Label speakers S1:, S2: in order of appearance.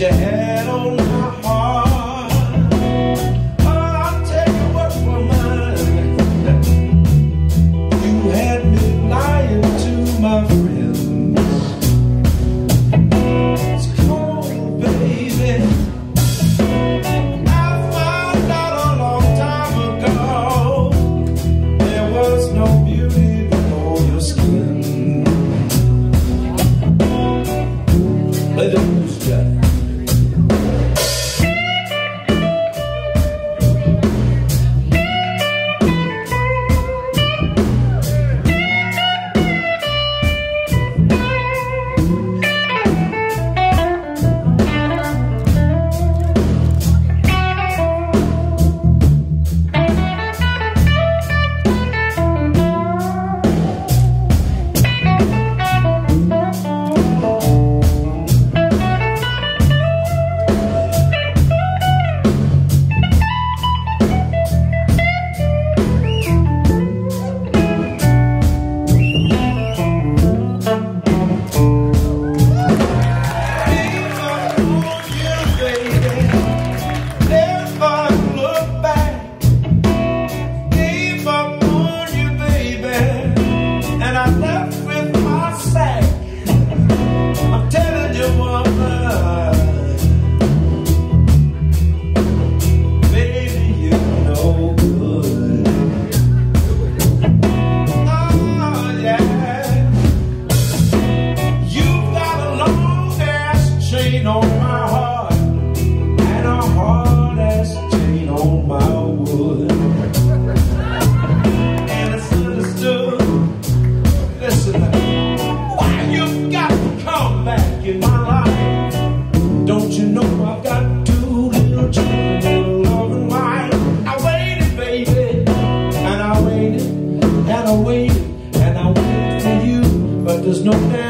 S1: your head. chain on my heart and a hard as chain on my wood. and. Listen, why you got to come back in my life? Don't you know I've got two little children, little wife? I waited, baby, and I waited, and I waited, and I waited for you, but there's no doubt.